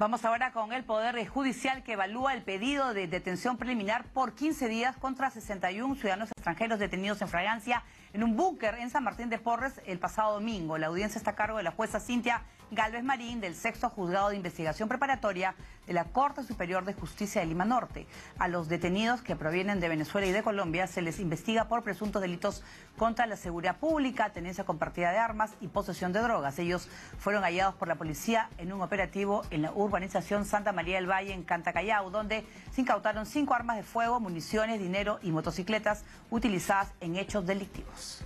Vamos ahora con el Poder Judicial que evalúa el pedido de detención preliminar por 15 días contra 61 ciudadanos extranjeros detenidos en fragancia en un búnker en San Martín de Porres el pasado domingo. La audiencia está a cargo de la jueza Cintia Galvez Marín del sexto juzgado de investigación preparatoria de la Corte Superior de Justicia de Lima Norte. A los detenidos que provienen de Venezuela y de Colombia se les investiga por presuntos delitos contra la seguridad pública, tenencia compartida de armas y posesión de drogas. Ellos fueron hallados por la policía en un operativo en la urbanización Santa María del Valle en Cantacayao, donde se incautaron cinco armas de fuego, municiones, dinero y motocicletas utilizadas en hechos delictivos.